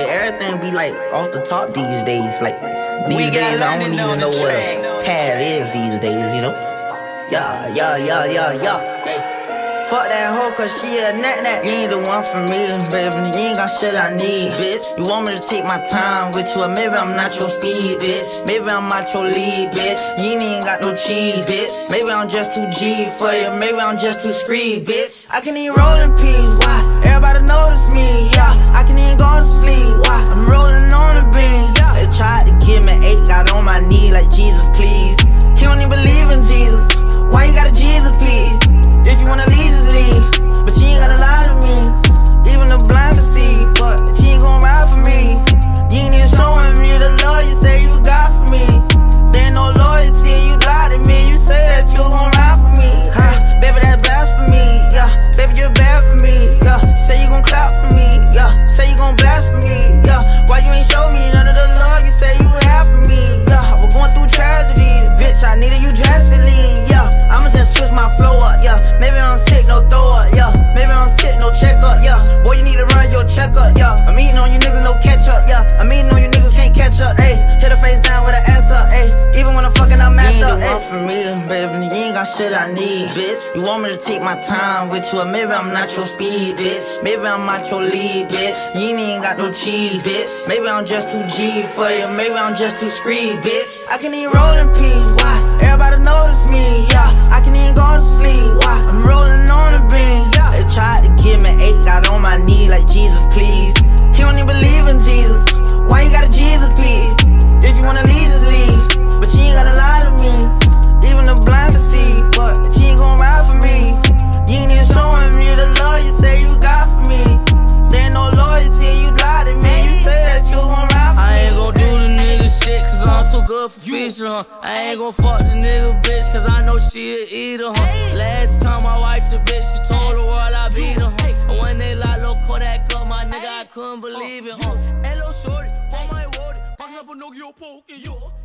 Hey, everything be like off the top these days. Like these days, I don't even know what a pad is these days. You know? Yeah, yeah, yeah, yeah, yeah. Hey. Fuck that hoe, cause she a nat nat. You ain't the one for me, baby. You ain't got shit I need, bitch. You want me to take my time with you, or maybe I'm not your speed, bitch. Maybe I'm not your lead, bitch. You ain't even got no cheese, bitch. Maybe I'm just too G for you, maybe I'm just too screed, bitch. I can even roll in peace, why? Everybody notice me, yeah. I can even on my knee like Jesus, please. He don't even believe in Jesus. Why you got a Jesus, your checkup, yeah. I'm eating on you niggas, no ketchup, yeah. I'm eating on you niggas, can't catch up, ayy. Hit a face down with an ass up, ayy. Even when I'm fucking, I'm messed up, ayy. for me, baby. You ain't got shit I need, bitch. You want me to take my time with you, or maybe I'm not your speed, bitch. Maybe I'm not your lead, bitch. You ain't even got no cheese, bitch. Maybe I'm just too G for you, maybe I'm just too screed, bitch. I can even roll in peace, why? In Jesus. Why you got a Jesus, please? If you wanna leave, just leave. But you ain't gotta lie to me. Even the blind can see, but she ain't gon' ride for me. You ain't even showing me the love you say you got for me. There ain't no loyalty, you lie to me. You say that you gon' ride for me. I ain't gon' do the nigga shit, cause I'm too good for fishing, huh? I ain't gon' fuck the nigga bitch, couldn't uh. believe it, huh? Hello, shorty, bought my wallet, box up a Nokia poke, yo.